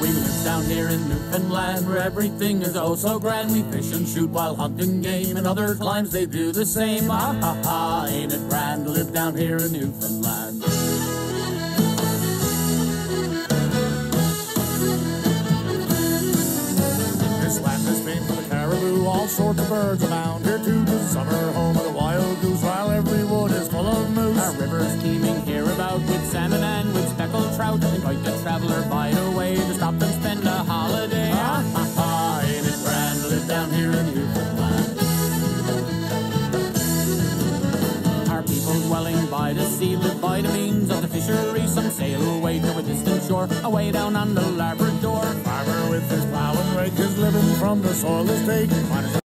We live down here in Newfoundland where everything is oh so grand. We fish and shoot while hunting game, and other climes they do the same. Ha ha ha, ain't it grand to live down here in Newfoundland? This land is famed for the caribou, all sorts of birds abound. Here too, down here in Newfoundland? Our people dwelling by the sea live by the means of the fishery. Some sail away to a distant shore, away down on the Labrador. Farmer with his plow and rake is living from the soil is taken.